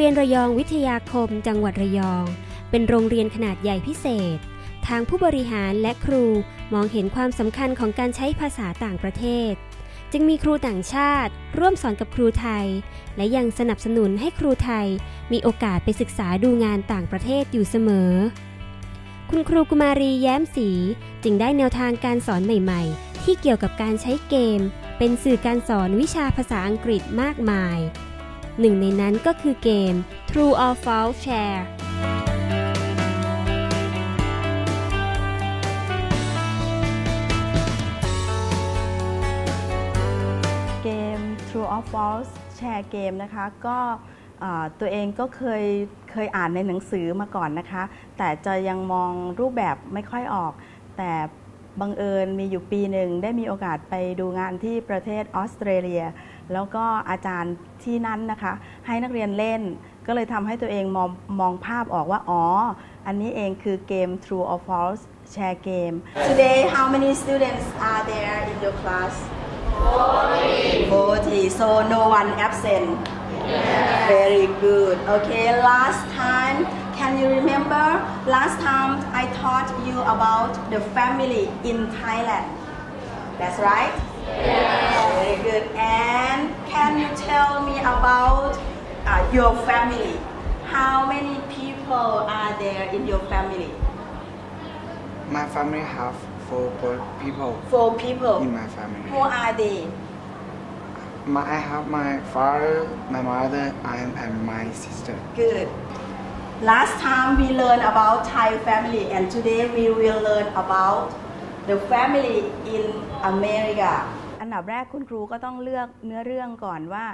รงเรียนระยองวิทยาคม จังหวัดระยอง เป็นโรงเรียนขนาดใหญ่พิเศษ ทางผู้บริหารและครูมองเห็นความสำคัญของการใช้ภาษาต่างประเทศ จึงมีครูต่างชาติ ร่วมสอนกับครูไทย และยังสนับสนุนให้ครูไทย มีโอกาสไปศึกษาดูงานต่างประเทศอยู่เสมอ คุณครูกุมารีแย้มสีจึงได้แนวทางการสอนใหม่ ๆ ที่เกี่ยวกับการใช้เกม เป็นสื่อการสอนวิชาภาษาอังกฤษมากมาย หนึ่งในนั้นก็คือเกม True or False Share เกม True or False แชร์เกมนะคะ ก็ตัวเองก็เคยเคยอ่านในหนังสือมาก่อนนะคะ แต่จะยังมองรูปแบบไม่ค่อยออก แต่ บังเอิญมีอยู่ปีหนึ่งได้มีโอกาสไปดูงานที่ประเทศออสเตรเลีย แล้วก็อาจารย์ที่นั้นนะคะ ให้นักเรียนเล่น ก็เลยทำให้ตัวเองมองมองภาพออกว่า อ๋อ อันนี้เองคือเกม True or False แชร์เกม Today how many students are there in your class 40 so no one absent very good okay last time can you remember last time I taught you about the family in Thailand? That's right? Very good. And can you tell me about uh, your family? How many people are there in your family? My family have four people four people. in my family. who are they? My, I have my father, my mother, and, and my sister. Good. Last time we learned about Thai family and today we will learn about the family in America อันดับแรกคุณครูก็ต้องเลือกเนื้อเรื่องก่อนว่า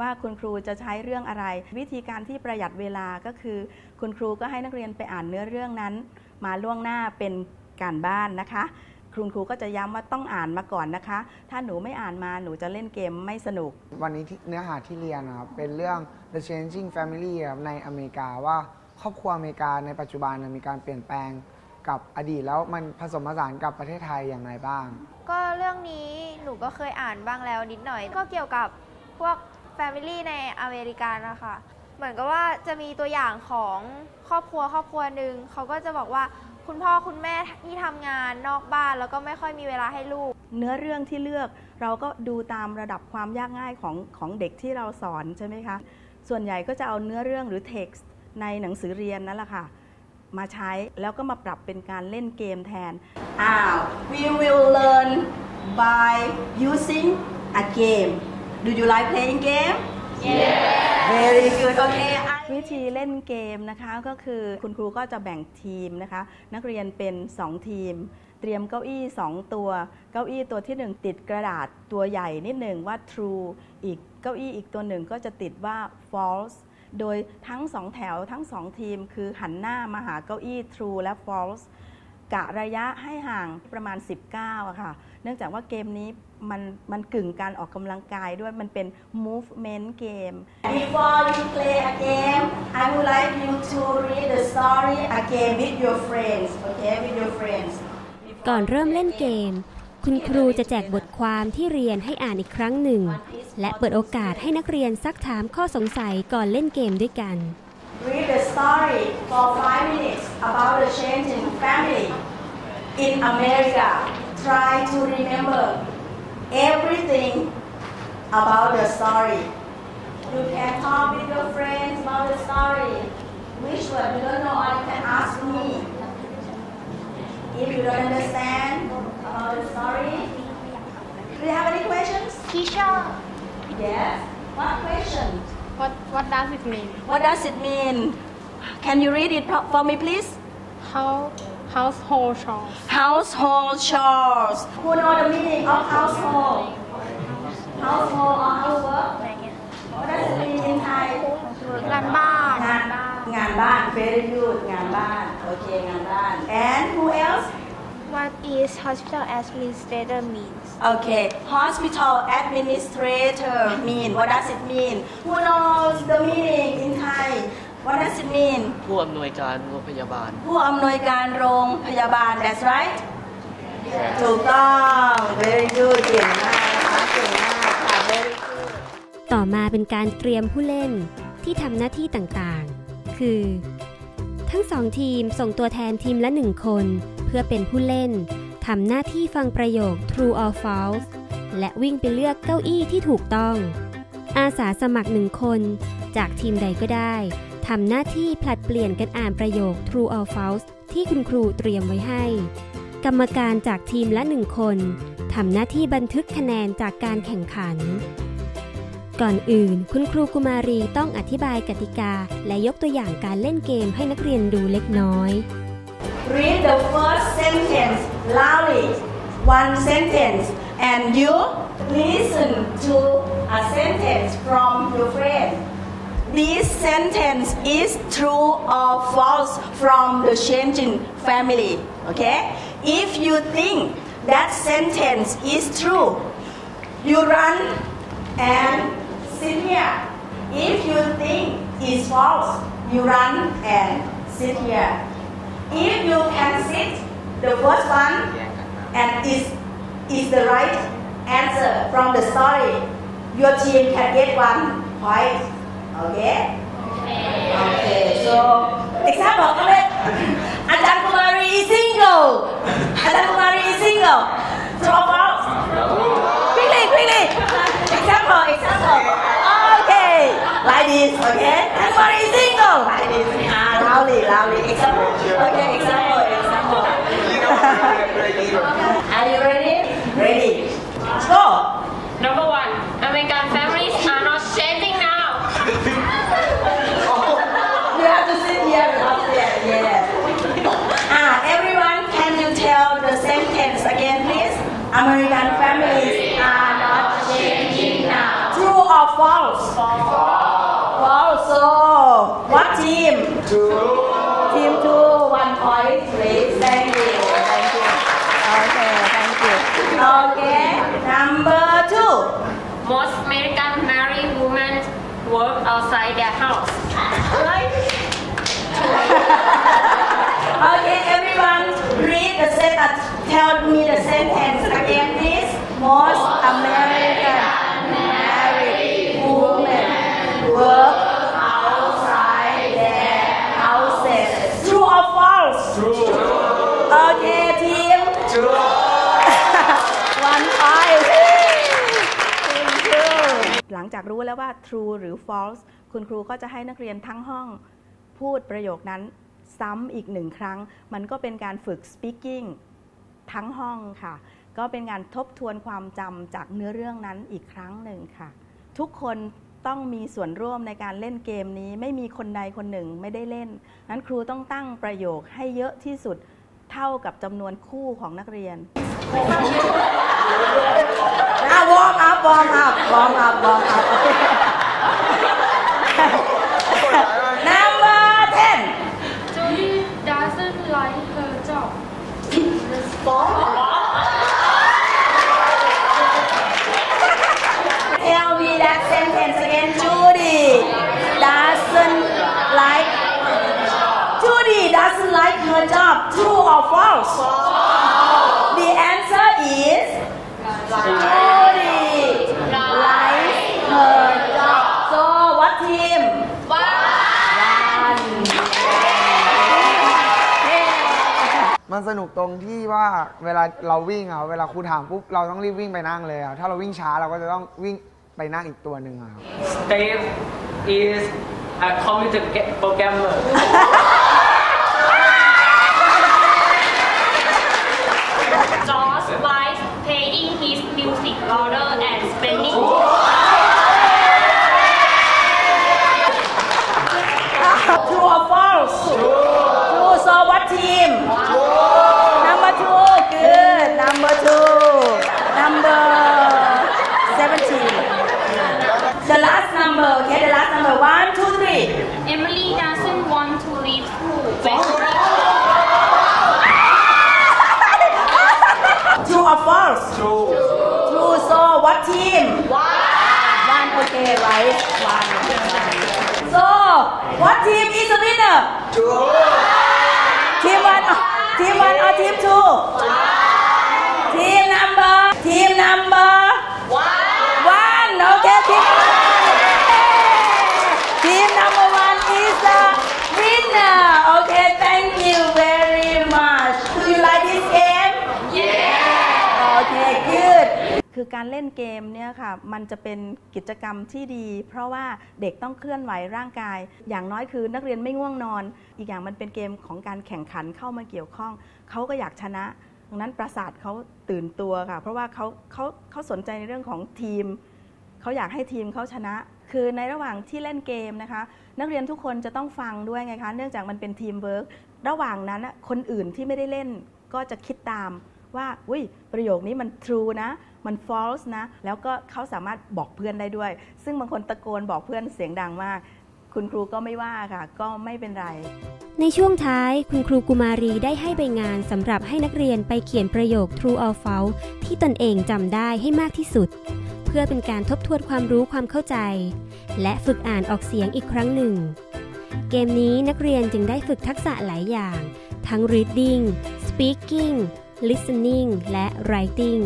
ว่าคุณครูจะใช้เรื่องอะไร วิธีการที่ประหยัดเวลาก็คือ คุณครูก็ให้นักเรียนไปอ่านเนื้อเรื่องนั้น มาล่วงหน้าเป็นการบ้านนะคะคุณครูก็จะย้ำว่าต้องอ่านมาก่อนนะคะ ถ้าหนูไม่อ่านมาหนูจะเล่นเกมไม่สนุก วันนี้เนื้อหาที่เรียนนะครับเป็นเรื่อง The Changing Family ในอเมริกาว่า ครอบครัวอเมริกาในปัจจุบันน่ะมีการเปลี่ยนแปลงกับอดีตแล้วมันผสมผสานกับประเทศไทยอย่างไรบ้าง ก็เรื่องนี้หนูก็เคยอ่านบ้างแล้วนิดหน่อย ก็เกี่ยวกับพวก Family ในอเมริกานะคะเหมือนกับว่าจะมีตัวอย่างของครอบครัวครอบครัวหนึ่งเขาก็จะบอกว่าคุณพ่อคุณแม่ที่ทำงานนอกบ้านแล้วก็ไม่ค่อยมีเวลาให้ลูก เนื้อเรื่องที่เลือกเราก็ดูตามระดับความยากง่ายของของเด็กที่เราสอนใช่ไหมคะ ส่วนใหญ่ก็จะเอาเนื้อเรื่องหรือ text ในหนังสือเรียนนั่นแหละค่ะ มาใช้แล้วก็มาปรับเป็นการเล่นเกมแทนอ้าว we will learn by using a game do you like playing game yeah very good okay วิธีเล่นเกมนะคะก็คือคุณครูก็จะแบ่งทีมนะคะ นักเรียนเป็น 2 ทีม เตรียมเก้าอี้ 2 ตัว เก้าอี้ตัวที่ 1 ติดกระดาษตัวใหญ่นิดหนึ่งว่า true อีกเก้าอี้อีกตัวหนึ่งก็จะติดว่า false โดยทั้ง2แถวทั้ง2ทีม คือหันหน้ามาหาเก้าอี้ true และ false กะระยะให้ห่างประมาณ 19อะค่ะ เนื่องจากว่าเกมนี้มันมันกึ่งการออกกำลังกายด้วยมันเป็น movement game Before you play a game I would like you to read the story again with your friends okay with your friends ก่อนเริ่มเล่นเกม คุณครูจะแจกบทความที่เรียนให้อ่านอีกครั้งหนึ่ง และเปิดโอกาสให้นักเรียนซักถามข้อสงสัยก่อนเล่นเกมด้วยกัน Read the story for five minutes about the changing family in America. Try to remember everything about the story. You can talk with your friends about the story. Which one you don't know, or you can ask me. If you don't understand about the story, do you have any questions? Teacher Yes. What question? What what does it mean? What does it mean? Can you read it pro- for me, please? How household chores. Household chores. Who know the meaning of household? Household or housework? What does it mean in Thai? งานบ้าน งานบ้าน งานบ้าน very good งานบ้าน โอเค งานบ้าน and who else What is hospital administrator means Okay, hospital administrator mean. What does it mean? Who knows the meaning in Thai? What does it mean? ผู้อำนวยการโรงพยาบาล ผู้อำนวยการโรงพยาบาล that's right ถูกต้อง very good เก่งมากนะคะเก่งมากค่ะ very good ต่อมาเป็นการเตรียมผู้เล่นที่ทำหน้าที่ต่างๆ คือ ทั้งสองทีมส่งตัวแทนทีมละหนึ่งคน เพื่อเป็นผู้เล่นทำหน้าที่ฟังประโยค true or false และวิ่งไปเลือกเก้าอี้ที่ถูกต้อง อาสาสมัครหนึ่งคน จากทีมใดก็ได้ทำหน้าที่ผลัดเปลี่ยนกันอ่านประโยค true or false ที่คุณครูเตรียมไว้ให้ กรรมการจากทีมละหนึ่งคนทำหน้าที่บันทึกคะแนนจากการแข่งขัน ก่อนอื่น คุณครูกุมารีต้องอธิบายกติกา และยกตัวอย่างการเล่นเกมให้นักเรียนดูเล็กน้อย Read the first sentence loudly. One sentence. And you listen to a sentence from your friend. This sentence is true or false from the changing family. Okay? If you think that sentence is true, you run and sit here. If you think it's false, you run and sit here. If you can sit the first one and is is the right answer from the story, your team can get one point. Okay? Okay. So example, okay. Ajahn Kumari is single. Ajahn Kumari is single. True or? Quickly, quickly. Example, example. Okay. Like this, okay? Ajahn Kumari is single. Like this. Ah, loudly, loudly. Example. Okay, example, example. Are you ready? Ready. Let's go. Number one, American families are not changing now. You have to sit here upstairs. Yes. Ah, everyone, can you tell the sentence again, please? American families are not changing now. True or false? False. False. So, what team? True. Team two, one point, please. Thank you. Thank you. Okay, thank you. Okay, number two. Most American married women work outside their house. Right? แล้วว่า true หรือ false คุณครูก็จะให้นักเรียนทั้งห้องพูดประโยคนั้นซ้ำอีกหนึ่งครั้ง มันก็เป็นการฝึก speaking ทั้งห้องค่ะ ก็เป็นการทบทวนความจำจากเนื้อเรื่องนั้นอีกครั้งหนึ่งค่ะ ทุกคนต้องมีส่วนร่วมในการเล่นเกมนี้ ไม่มีคนใดคนหนึ่งไม่ได้เล่น นั้นครูต้องตั้งประโยคให้เยอะที่สุดเท่ากับจำนวนคู่ของนักเรียน warm up warm up warm up number 10 Julie doesn't like her job. tell me that sentence again Judy doesn't like Judy doesn't like her job true or false the answer is Judy สนุกตรงที่ว่าเวลาเราวิ่งอะเวลาครูถามปุ๊บเราต้องรีบวิ่งไปนั่งเลยอะถ้าเราวิ่งช้าเราก็จะต้องวิ่งไปนั่งอีกตัวหนึ่งอะครับ Steve is a computer programmer. Number. Okay. The last number. One, two, three. Emily doesn't want to leave school. When True or false? True. True. So what team? One. One. Okay. Right. One. So what team is the winner? True. Team one. Team one or team two? Team คือการเล่นเกมเนี่ยค่ะมันจะเป็นกิจกรรมที่ดี เพราะว่าเด็กต้องเคลื่อนไหวร่างกาย อย่างน้อยคือนักเรียนไม่ง่วงนอน อีกอย่างมันเป็นเกมของการแข่งขันเข้ามาเกี่ยวข้อง เขาก็อยากชนะดังนั้นประสาทเขาตื่นตัวค่ะ เพราะว่าเขาเขาเขาสนใจในเรื่องของทีม เขาอยากให้ทีมเขาชนะ คือในระหว่างที่เล่นเกมนะคะ นักเรียนทุกคนจะต้องฟังด้วยไงคะเนื่องจากมันเป็นทีมเวิร์กระหว่างนั้นคนอื่นที่ไม่ได้เล่นก็จะคิดตามว่าอุ้ยประโยคนี้มัน true นะ มัน false นะ แล้วก็เขาสามารถบอกเพื่อนได้ด้วย ซึ่งบางคนตะโกนบอกเพื่อนเสียงดังมาก คุณครูก็ไม่ว่าค่ะ ก็ไม่เป็นไร ในช่วงท้ายคุณครูกุมารีได้ให้ใบงานสำหรับให้นักเรียนไปเขียนประโยค true or false ที่ตนเองจำได้ให้มากที่สุด เพื่อเป็นการทบทวนความรู้ความเข้าใจ และฝึกอ่านออกเสียงอีกครั้งหนึ่ง เกมนี้นักเรียนจึงได้ฝึกทักษะหลายอย่าง ทั้ง reading speaking listening และ writing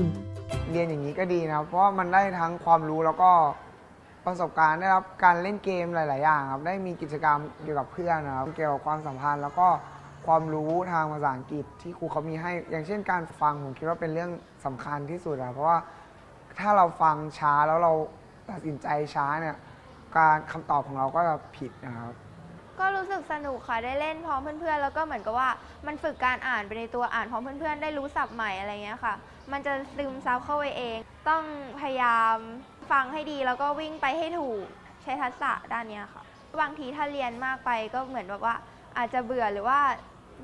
เรียนอย่างนี้ก็ดีนะครับ เพราะว่ามันได้ทั้งความรู้แล้วก็ประสบการณ์ได้รับการเล่นเกมหลาย ๆ อย่างครับได้มีกิจกรรมเกี่ยวกับเพื่อนนะครับเกี่ยวกับความสัมพันธ์ แล้วก็ความรู้ทางภาษาอังกฤษที่ครูเขามีให้ อย่างเช่นการฟังผมคิดว่าเป็นเรื่องสำคัญที่สุดอะเพราะว่าถ้าเราฟังช้าแล้วเราตัดสินใจช้าเนี่ยการคำตอบของเราก็จะผิดนะครับ ก็รู้สึกสนุกค่ะได้เล่นพร้อมเพื่อนๆ แล้วก็เหมือนกับว่ามันฝึกการอ่านไปในตัวอ่านพร้อมเพื่อนๆ ได้รู้ศัพท์ใหม่อะไรเงี้ยค่ะ มันจะซึมซับเข้าไปเอง ต้องพยายามฟังให้ดีแล้วก็วิ่งไปให้ถูกใช้ทักษะด้านเนี้ยค่ะ บางทีถ้าเรียนมากไปก็เหมือนแบบว่าอาจจะเบื่อหรือว่า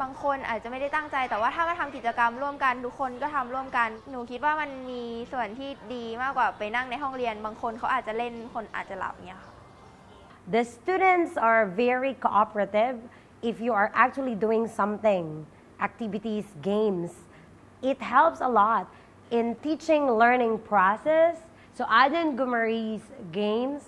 บางคนอาจจะไม่ได้ตั้งใจ แต่ว่าถ้ามาทำกิจกรรมร่วมกันทุกคนก็ทำร่วมกัน หนูคิดว่ามันมีส่วนที่ดีมากกว่าไปนั่งในห้องเรียน บางคนเขาอาจจะเล่นคนอาจจะหลับเงี้ยค่ะ The students are very cooperative. If you are actually doing something, activities, games, it helps a lot in teaching learning process. So Aden Gumari's games,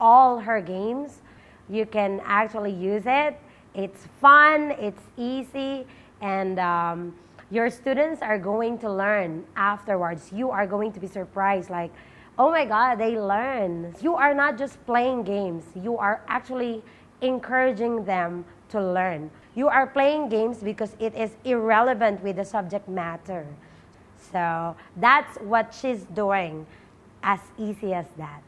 all her games, you can actually use it. It's fun, it's easy, and um, your students are going to learn afterwards. You are going to be surprised, like, oh my God, they learn. You are not just playing games, you are actually encouraging them to learn. You are playing games because it is irrelevant with the subject matter. So that's what she's doing, as easy as that.